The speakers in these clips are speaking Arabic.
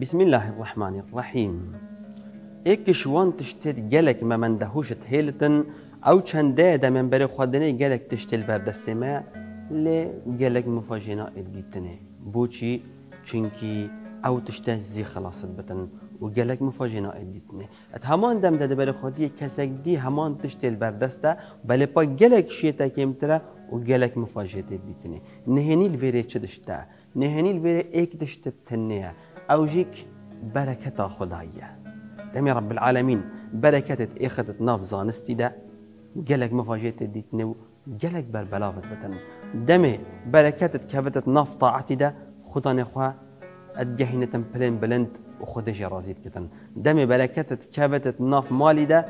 بسم الله الرحمن الرحیم ایکش وان تشتید گلک ما من دهوش تهیلتن أو چنده ده من بر خودنه گلک تشتیل بردسته ما لی گلک مفاجینا ادیتنه بوچی چونکی أو تشته زی خلاصت بتن و گلک مفاجینا ادیتنه أت همان دم ده بر خودی کسک دی همان تشتیل بردسته بله پا گلک شیطه کمتره و گلک مفاجیت ادیتنه نهنی الویره چه دشته نهنی الویره ایک دشته تنیه أو جيك بركة خدايا. دمي رب العالمين بركة إخذت ناف زانستي دا قالك مفاجئة ديتنو قالك بربلاغت بتن دمي بركة كبتت ناف طاعتي دا خدا نخوا ادجهنة بلين بلند وخدش رازيت كتن. دمي بركة كبتت ناف مالي دا.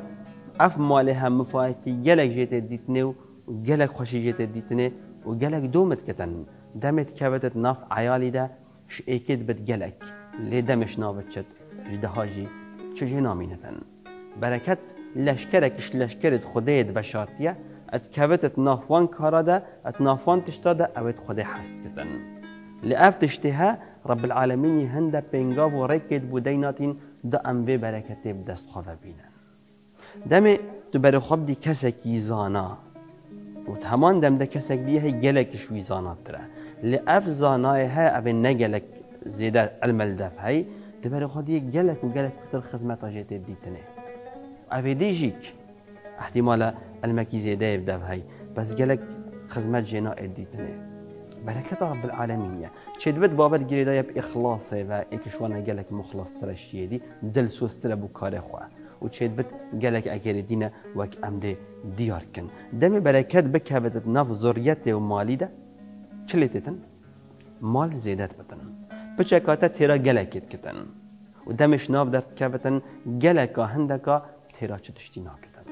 أف مالها مفاكي قالك جيت ديتنو وقالك خوشي جيت ديتني وقالك دومت كتن. دمت كبتت ناف عيالي دا. ش أكيد بتقلك لێ دەمش ناوەچێت دەهاژی چژێ نامینەتەن. بەرەکەت لەشکرێکش لەشکرت خودەیەت بە شارتیە ئەت کەوێتت نافوان کارەدا ئەت نافوان تشتادا ئەوێت خودی حەستکردن. لە ئەف تشتێها ڕب العالمینی هەندە پێنگاو و ڕێکێت بوو دەیناتین دا ئەم بێ بەرەکەتێ دەستخواە بینن دەمێ تو بەرەخوابدی کەسێکی زانا. و هەمان دەمدە کەسێک دی هەی گەلێکی شووی زاناترە. لە ئەف زانایە هەیە زيادة علم الدف هاي دبر خدي جلك وجلك كتر خدمة جيت ديتني أفي ديجيك. احتمال المكي زيادة يبدأ هاي بس جلك خدمة جنا ديتني بركة رب العالمين. شد بد بابت جريدا يب إخلاص و إكشوانا جلك مخلص ترى دي دل سوس ترى بكار خوا. وتشد بد جلك أجر دينا وك أمر دياركن دم بركات بكابت نف ذريته ومالي ده. چلتتن؟ مال زيادات بتن. بچکاته تیرا گلکت کتن. و دمش ناف در کبتن گلکا هندکا تیرا چه تشتی ناکتن.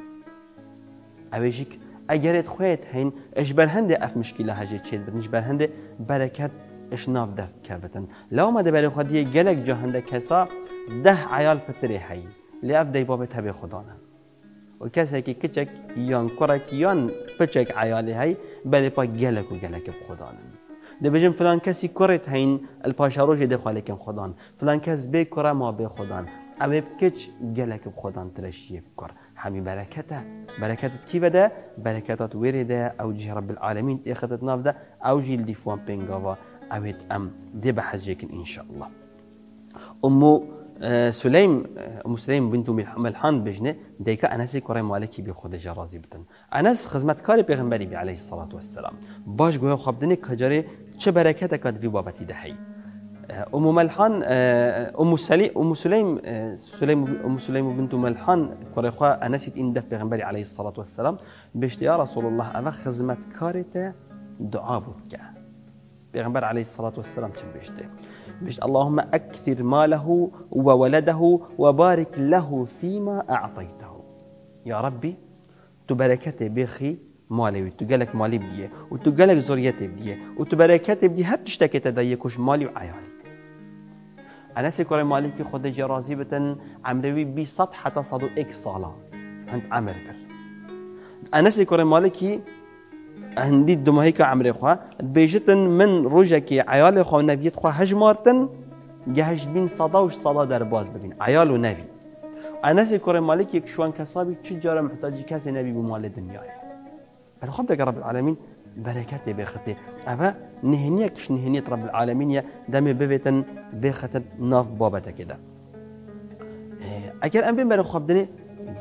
اویجیک اگرت خویت هین اش بر هنده اف مشکل هجی چید بدنش بر هنده برکت اش ناف دفت کبتن. لو ما برای خودی گلک جا هنده کسا ده عیال پتری هی لی اف دی باب تبی خدانه و کسی که کچک یان کرک یان پچک عیالی هی بلی پا گلک و گلک بخدانن بجم فلان کسی کرت هین الپاشاروش ده خالکم خدان فلان کس به کره ما به خدان أو بکچ گلک خدان ترشیه کر همي بركته بركتت كيف ده بركتات ورده أو جه رب العالمين اخذت ناف ده أو جيل ديفوان بينغافا أو ام دي بحجيكن ان شاء الله امو سليم ام سليم بنت ملحان بجنه ديكا انس كوري مالكي بي خود جرازي بتن. انس خدمتكاري پیغمبري بي عليه الصلاه والسلام باش گویا خبدني كجاري چه برکت کد وی بابتی دهی؟ ام ملحان ام سليم ام سليم سليم ام سليم بنت ملحان كوريخوا انست ان دف پیغمبر عليه الصلاه والسلام بشت يا رسول الله اما خدمت كارته دعا بك پیغمبر عليه الصلاه والسلام چه بشته بشت اللهم أكثر ماله وولده وبارك له فيما أعطيته. يا ربي تبركته بخي مالی و تو گلک مالی بدیه و تو گلک زوریت بدیه و تو برکت بدی هر تشتکی تدایی کش مالی و عیالی. انا سکر مالی که خود جرازی بتن عمروی بی صد حتی صد و ایک سالا. هند عمر بر انا سکر مالی که هندی دمهی که عمر خواه بیجتن من روژه که عیال خواه نبیت خواه هجمارتن گهش بین صدا وش صدا در باز ببین. عیال و نوی. انس کره مالک یک شوان کسابی چه جاره محتاجی کسی نبی بمال دنیایی دنیای. خب دقى رب العالمين بركاتي بختي أفا نهنية كش نهنية رب العالمين يا دمي ببيتن بخت ناف بابتا كده. أجر أم بين برخ خبدني؟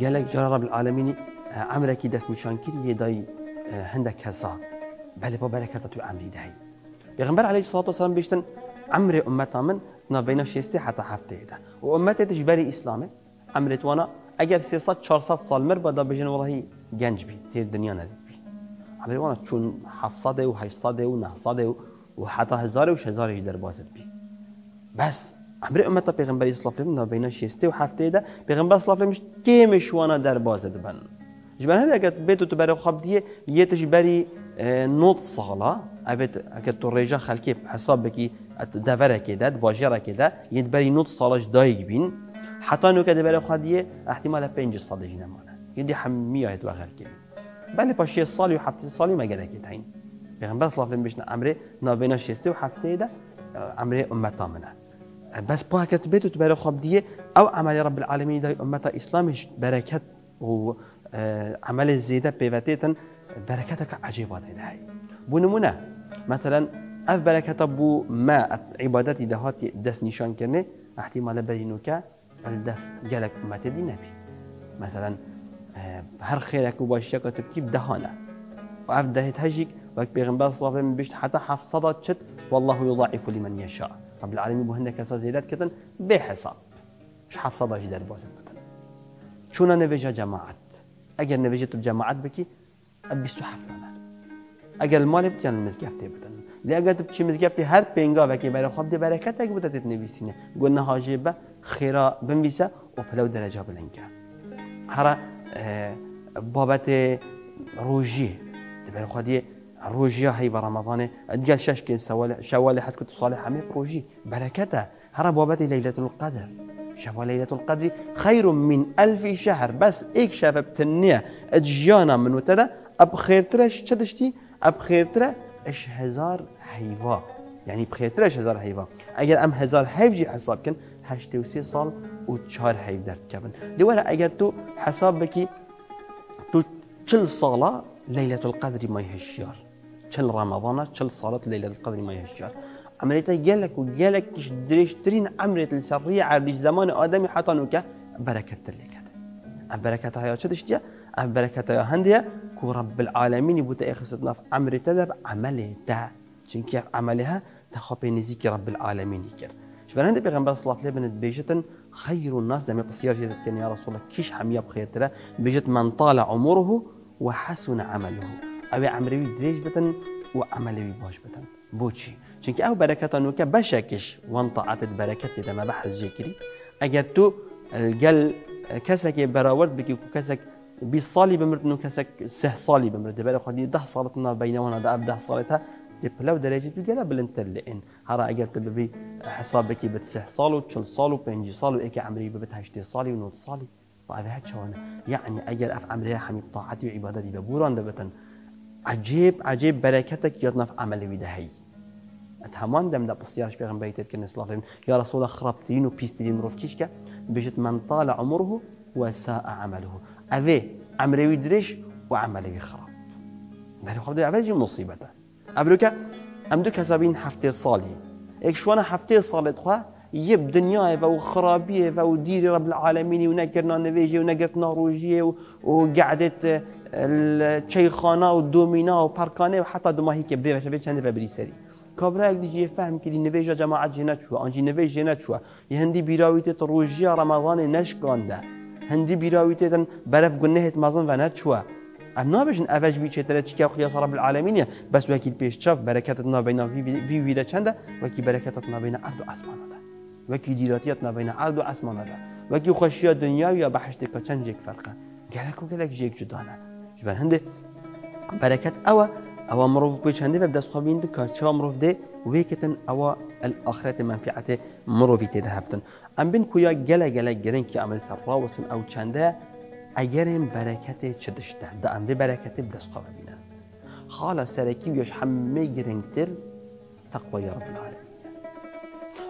قالك جرى رب العالمين عمرك دست مشان كري داي هندك هسا بل بركاتة تو عمري داي پیغمبر عليه الصلاة والسلام بيشتن عمري أمتا من نا بين شيستي حتى حفته ده وأمتي تجبري إسلامي عمري وأنا اگر 300 400 سال مر بدا بجن والله گنج بي تير دنيا ندي وأنا چون 700 و 800 و 900 و حتی هزار و هزارش در بازد بی. بس أمر امت پیغمبر اسلام الله بین شسته و هفته ده پیغمبر اسلام الله کیمش وأنا در بازد بن؟ جبان هذا اگه بیت تو برای خواب دیه یه تش بری نوت صاله ابد اگه تو رجا خلکی حساب بکی دفره كده باجره كده يدبري نوت صالج دايق بين حتى انه كده بري خديه احتمال 5 صدج نمانه يدي حميه وغير كده بله پاشی سالی و هفته سالی مگر نکید هین پیغمبر صلی الله علیه و أمر نابینا شسته و هفته ده أمر امت منه بس با هكت بيتو تبارك خب ديه أو عمل رب العالمين داي امتا اسلامش بركت و عمل الزيادة بيفتيتن بركتك عجيبات هاي بو نمونه مثلا اف بركت بو ما عبادتي دهاتي دس نشان كرنه احتمال برينوكا الدف جالك امت دي نبي مثلا هر خيرك وباشيك تبكي بدهانه وأف دهت هجيك وك بيغنبال صلى الله عليه وسلم بيشت حتى حفصدت شت والله يضاعف لمن يشاء رب العالمين بو هندك أساس زيادات كتن بحساب مش حفصدها جدار بواسط بتن شونا نفيجا جماعات اگر نفيجت الجماعات بكي ابيستو حفتنا اگر المال بتن لی اگر تو چی مزگفتی هر پنگا وکی برای خواب دی برکت اگه بوده تنویسینه گونه حاجبه خیرا بنویسه و پلو درجه بلنگه. بابت روجي دبا خدي روجي هاي في رمضان. قال شاش سوال شوال حد كنت صالح عمي روجي بركته هرب بابت ليله القدر. شوا ليله القدر خير من ألف شهر. بس ايك شاف تنيه اجيانا من وتدا ابخير ترى شدشتي ابخير ترى اش هزار حيوا يعني بخير ترى اش هزار حيوا أجل ام هزار حيفجي حساب كن 83 سال و 4 حیف درد کبن. دوباره اگر تو حساب بکی تو 40 سالا ليلة القدر ما يهشيار چل رمضان چل صلاة ليلة القدر ما يهشيار عمليتا جالك وجالك كش دريشترين عملية السرية عبدش زمان آدمي حتى نوكا بركة تلك ام بركة هيا چدش دي ام بركة هيا هندية كو رب العالمين بوتا اخصتنا في عمري تدب عملي تا چنكي عملها تخبي نزيك رب العالمين كر شبان هندي بيغنبر صلاة الله بنت بيجتن خير الناس دم بصير جدت كان يا رسول الله كيش حمية بخير ترى بيجت من طال عمره وحسن عمله. أو عمروي دريج بتن وعملوي باش بتن. بوچی چونك أو بركة نوكا بشكش وان طاعت ده ما بحث جيكري اگر تو الجل كسك براورد بكي كسك سالی بمرد نو کسک سه سالی بمرد. برای خودی ده سالتنا بینوانا ده ده سالتها دي بلو درجة بقلا بلنتر لإن هرا أجر تبي حسابك بتسح صالو تشل صالو بنجي صالو إيك عمري ببت هشتي صالي ونوت صالي. وهذا هتشون يعني أجر أف عمري حمي طاعتي وعبادتي ببوران دبتن عجيب عجيب بركتك يطنف عملي بدهي أتهمان دم ده بصيارش بيغم بيتت كن اسلام يا رسول الله خربتين وبيستين مروف كيشكا. بيجت من طال عمره وساء عمله. أبي عمري دريش وعملي خراب برای خود اولی مصیبته ابرو که ام دو کسابین هفته سالی ایک شوانا هفته سالت خواه يب دنيا و خرابية و ديري رب العالمين ونقرنا نفيجي ونقرنا روجية وقعدت الشيخانة والدومينا وباركانة وحتى دماهي كبري وشبه چند ببري سري؟ كابرا يك ديجي فهم كدي نفيجا جماعة جنات شو أنجي نفيج جنات شو يهندي بيراويتة روجية رمضان نشكان ده. هندی بیراوی تن برف گنهت مازن و شوا ام نابشن اوج بی چتره چی خدای رب العالمین بس وکیل پیش چاف برکتت نا بین وی وی ده چنده وکی برکتت نا بین أرض و اسمان ده وکی دیراتیت نا بین ارض و اسمان ده وکی خوشی دنیا یا بحشت که چند فرقه گلک و گلک جک جدانه جبر هنده برکت أو أو مروف و دست خوابین ده که چه مروف ده ويكتن أو الأخرة منفعته مروفي تذهبتن أم بين كويا جلا جلا جرين كي عمل سرا وسن أو چنده اگرین برکت چدشته ده ام برکت بدست خواه بینن. خالا سرکی ویش همه گرنگتر تقوى رب العالمين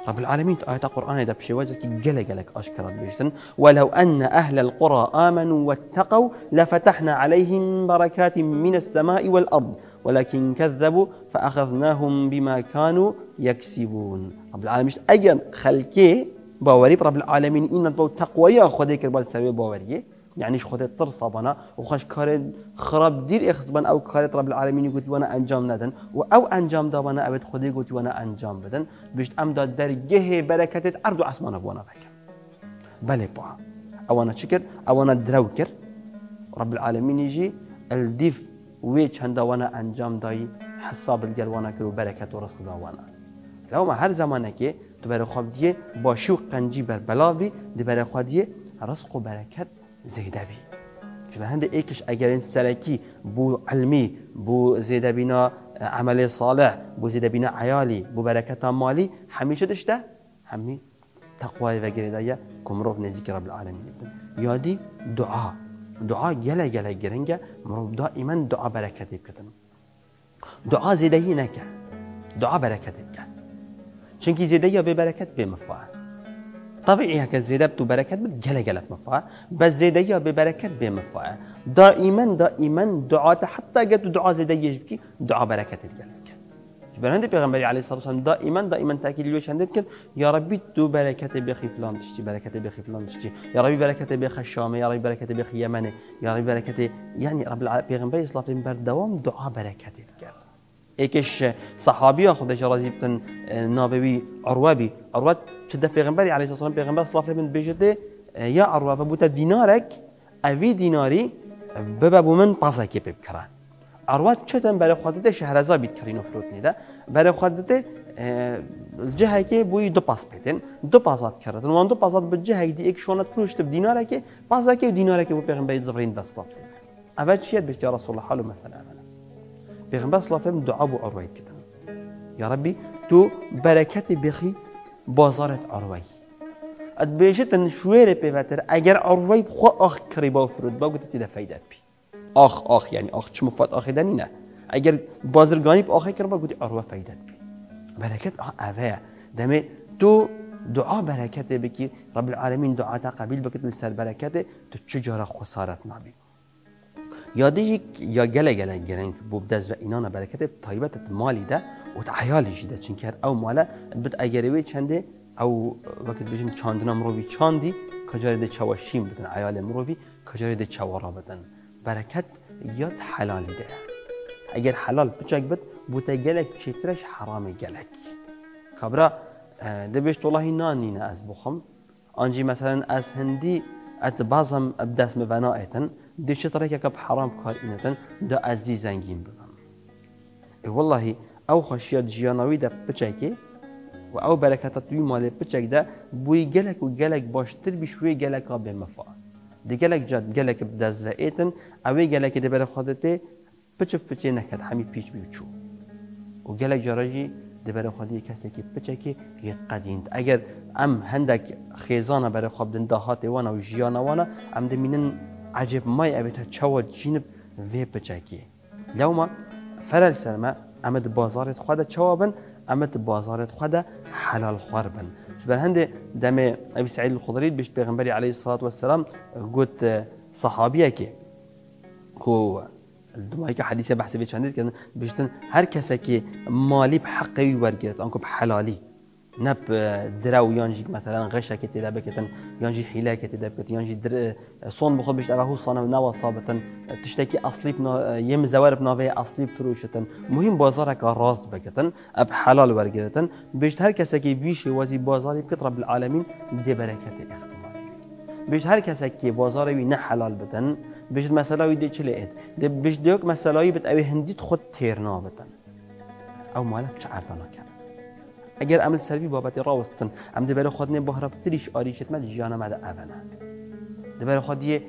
رب العالمين آيات ده بشي كي جل جلك أشكرت بيشتن ولو أن أهل القرى آمنوا واتقوا لفتحنا عليهم بركات من السماء والأرض ولكن كذبوا فأخذناهم بما كانوا يكسبون رب العالمين أجن خلكي باوري رب العالمين إن بو تقوى خدي كربال سوي باوري يعني خود ترصى بنا وخش كار خراب دير اخذ بنا أو كار رب العالمين يقول وأنا أنجام ندن و أو أنجام دا بنا أبد خدي قلت وأنا أنجام بدن بيشت أم در جه بركه أرض و اسمان بوانا فكر بله أو أنا شكر أو أنا دروكر رب العالمين يجي الديف ويش هندا وأنا أنجام داي حساب الجل وأنا كرو بركه ورزق دا وأنا. لو ما هر زمانه تو برای خواب قنجی بر بلاوی دی برای رزق و زيدا بي شبه هند ايكش اگر سركي بو علمي بو زيدا بينا عمل صالح بو زيدا بينا عيالي بو بركة مالي هميشه دشته همي تقوى و گریدایا کمروف نزیک رب العالمين يادي دعاء دعاء جلا جلا گرنگه مروف دائما دعاء بركة بكتن دعاء زيده نکه. دعاء بركة بکن چونکی زیده یا به برکت به مفاهه طبيعي هكا زيادة بتو بركات بتجلا جلا مفا بس زيادة يا ببركات بمفا دائما دائما دعاء حتى قد دعاء زيادة يجبكي دعاء بركات تجلا برهند پیغمبری علیه الصلاة والسلام دائما دائما تاكيد ليش عندك كن يا ربي تو بركات بخي فلان تشتي بركات بخي فلان تشتي يا ربي بركات بخي الشام يا ربي بركات بخي يمن يا ربي بركات يعني رب العالمين پیغمبری صلى الله عليه وسلم دوام دعاء بركات تجلا ایکش صحابی خودش راضی بتن نابوی بی عروه چه پیغمبری علیه السلام پیغمبر صلی الله علیه و بجده یا عروة و بوده دینارک اوی دیناری ببابو من پاسکی بکران عروة چتن برای خودت شهرزا بیت کرین فروت نیده. برای خودت الجهه که بوی دو پاس بیتن دو پاسات کردن. وان دو پاسات به جهه دی یک شونت فروشت دیناره که پاسکی و دیناره که بو پیغمبر زفرین بس اول چیت بشت رسول الله حالو مثلا پیغمبر صلی الله علیه و دعا بو عروة کردن. یا ربی تو برکت بخی بازارت عروه اد بیشتن شویر پیوتر. اگر عروه خو آخ کری با فرود با گوتی ده فایده بی آخ آخ یعنی آخ چه مفاد آخ دنی نه. اگر بازرگانی با آخ کر با گوتی عروه فایده بی برکت آه اوه. دمه تو دعا برکت بکی. رب العالمین دعا تا قبیل بکت لسر برکت. تو چجارا خسارت نبی یادی یا گله گله گرنگ بوب دز و اینانا برکت طایبت مالی ده و عیالی جیده چون که او مالا بد اگروی چنده او وقت بجن چاندنا مروی چاندی کجای ده چواشیم بدن عیال مروی کجای ده چوارا بدن. برکت یاد حلالی ده. اگر حلال بچک بد بوتا گلک چترش حرام گلک. کبرا ده بشت والله نانینه از بخم. آنجی مثلا از هندی ات بازم ابداس مبنائتن دي دێشێتڕێکێکە حرام کار اینتن دا ئینەتەن دە بگم ای ببم. او ئەو جیانوی دا پچکی و او بەرەکەتە توی مال پچک دا بوی گلک و گلک باشتر بشوێ گلک بێمەفا. گلک بدز و ایتن اوی گلک دا دەبەرە خودتی پچ پچه نکد حمی پیچ بیوچو. و گلک گەلک جارەژی دەبەرە خودی که پچکی یە قدیند اگر ام هندک خیزانه بەرە خوابدن وانا و جیانه وانا ام دا مینن عجب ماي أبيتها تشوى جينب في بجاكي ما فرل سلمة أمد بازارت خدا تشوابن أمد بازارت خدا حلال خربن شبه هندي دم أبي سعيد الخضري بيش بيغنبري عليه الصلاة والسلام قلت صحابيه كي كو الدمائي حديثة بحث عندي كان بيشتن هر كسا مالي بحقي ورقيت أنكو بحلالي نب دراو يانجي مثلا غشة كتير بكتن يانجي حيلة كتير بكتن يانجي در صون بخود بيش أراهو صانه نوا صابتن تشتكي أصلي بنا يم زوار بناوي أصلي بفروشتن مهم بازارك راست بكتن أب حلال ورقتن بيش هر كسا كي بيشي وزي بازاري بكت رب العالمين دي بركة اختبار بيش هر كسا كي بازاري وي حلال بتن بيش مسألة ويدي چلئت بيش ديوك مسألة بت أوي هنديت خود تيرنا بتن أو مالك شعرتنا كان اگر عمل سلبی بابت راوستن ام دبر خود نه بهره بتریش آریشت مد جانا مد اونا دبر خود یه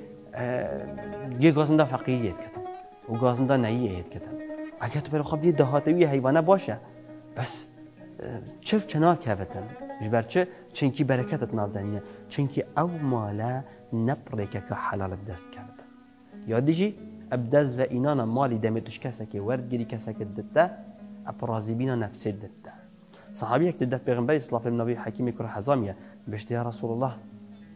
یه گازنده فقیریت کتن. و گازنده نییت کتن. اگر تو بر خود یه دهاتوی حیوانه باشه بس چف چنا کبتن. جبر چه؟ چنکی برکتت نابدنیه. چنکی او مالا نپره که حلال دست کردن یادیجی ابدز و اینانا مالی دمتش کسا که ورد گیری کسا که دته اپرازی بینا نفسه دته صحابيك تدف پیغمبر اسلام النبي حكيم كره حزاميه بيشت يا رسول الله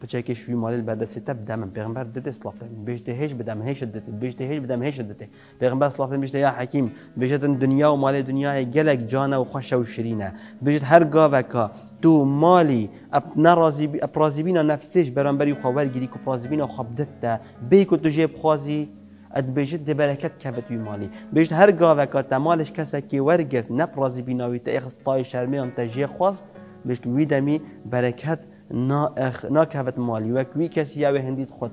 بچه شوي مال البرده سته بدم پیغمبر دد اسلام بيشت هيش بدم هيش دد بيشت هيش بدم هيش دد پیغمبر اسلام بيشت يا حكيم بيشت الدنيا ومال الدنيا جلك جانا وخشه وشرينه بيشت هر گاوكا تو مالي اب نرازي ابرازيبينا نفسش برانبري خبر گيري کو پرازيبينا خبدت بيكو تو جيب خوازي ادبیجید دی برکت کبت مالی بیجید هر گا و کات تمالش کسی که ورگرد نپرازی بیناوی تا اخست پای شرمی آن تجیه خواست بیجید وی دمی برکت نا, اخ... نا مالی وک وی کسی یاوی هندید خود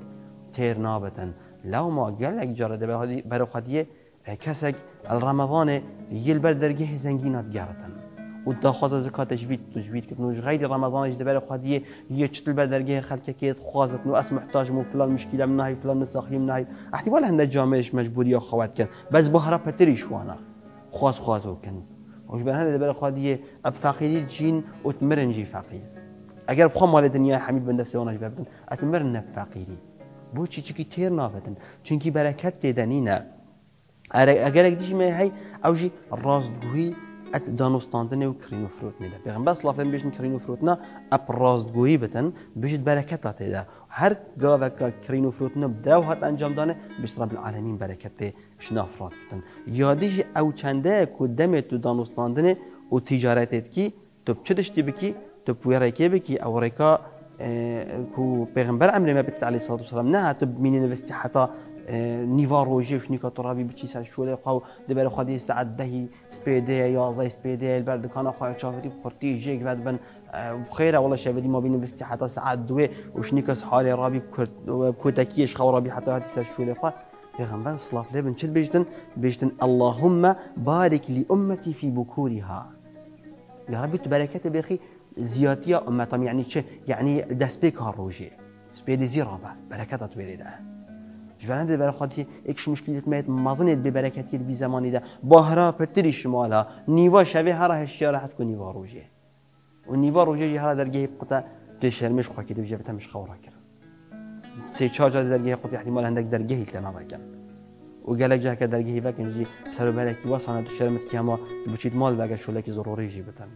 تیر نابتن لو ما گلک جاره دی برخوادی کسک الرمضان یل بر درگه زنگینات گردن و داخواز زکاتش وید توش وید که نوش غیر رمضانش دبر خودیه یه چتل بر درگه نو اس محتاج مو فلان مشکل من نهی فلان نساخی من نهی. احتمال هنده جامعش مجبوری خوات کن بس بهرا پتریش وأنا. خواز خوازو کن. وش به هنده دبر خودیه اب فقیری جین اتمرنجی فقیر اگر بخوام مال دنیا حمید بنده سیانش ببدن اتمرن فقیری. بو چی چی تیر نافتن چونکی برکت دیدنی نه. اگر دیش می هی اوجی راستگویی ات دانوستاندنه و کرینو فروتنه ده پیغمبر صلی الله علیه و بیشتن کرینو فروتنا اپ راستگویی بتن بیشت برکت ده. هر گاو که کرینو فروتنا بدو هات انجام دانه بیشت رب العالمین برکت شنا افراد بتن یادیش أو چنده کو دم تو دانوستاندنه و تجارتت کی تو چه دشتی بکی؟ پویره کی بکی؟ ریکا کو پیغمبر أمر ما بتت علیه الصلاة والسلام نه تو بمینی نوستی حتی نیوا وش نیکا ترابی بچی سر شوله خو دبر خودی ساعت دهی سپیده یازده سپیده البر دکان خواهی چاوری خورتی جیگ بعد بن خیره والله شبدی ما بینیم بستی حتی ساعت دوه وش نیکا حال رابی کتکیش خو رابی حتی هاتی سر شوله خو پیغمبر صلی الله علیه و چه بیشتن بیشتن اللهم بارک لی امتی فی بکورها یا ربی تو برکت بخی زیاتی امتام یعنی چه؟ یعنی دست به کار روژه سپیدی زیرا برکتت بریده جوانه برای خاطی اکش مشکلیت میت مازنید به برکتی بی زمانی ده باهرا پتری شمالا نیوا شبه هر هشیا راحت کو نیوا روجه و نیوا روجه جه هر درگه قطع که شرمش خواهی ده بجه بتمش خورا کرد سه چهار جا درگه قطع احتمال هندک درگه تمام کن و گلک جه که درگه وکن جی سر برک واسانه تو شرمت که اما بچید مال بگه شوله که ضروری جی بتن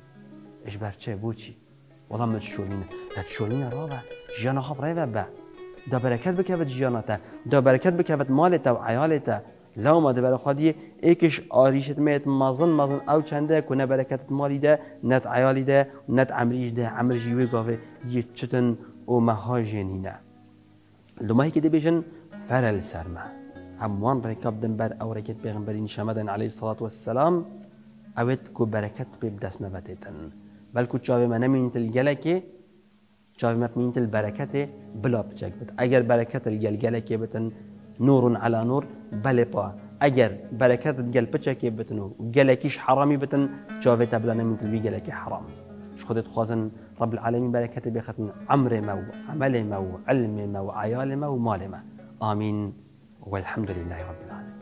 اش برچه بوچی والله مت شولینه دا برکت بکوت جیانتا دا برکت بکوت مالتا و عیالتا. لو دبر خودی ایکش آریشت میت مازن مازن او چنده کنه برکت مالی ده نت عیالی ده نت عمریش ده عمر جیوی گاوه یه چتن و مها جنینه لما که دی بیشن فرل سرما هموان رکاب دن بر او رکت پیغمبرین شمدن علیه الصلاة والسلام اوید کو برکت به دست مبتتن بلکو چاوه من نمینت الگلکه شاف مبنية البركة بلا بچك بت. اگر بركة الجلجلة بتن نور على نور بلپا اگر بركة الجل بچك بتنو جلكيش حرامي بتن شافت بلا نميت البي جلكي حرامي شو خدت خوازن رب العالمين بركة بختن عمر ما عمل ما علم ما عيال ما ومال ما. آمين والحمد لله رب العالمين